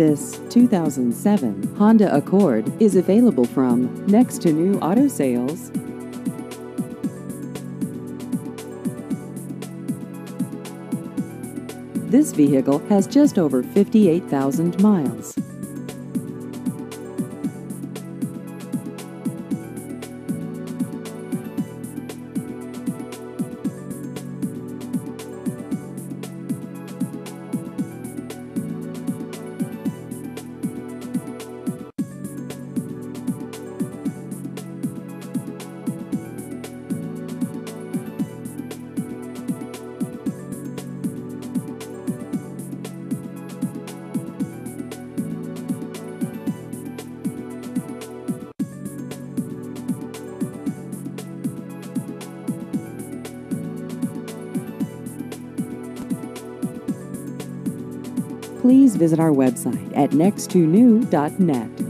This 2007 Honda Accord is available from Nex-2-Nu Auto Sales. This vehicle has just over 58,000 miles. Please visit our website at nex2nu.net.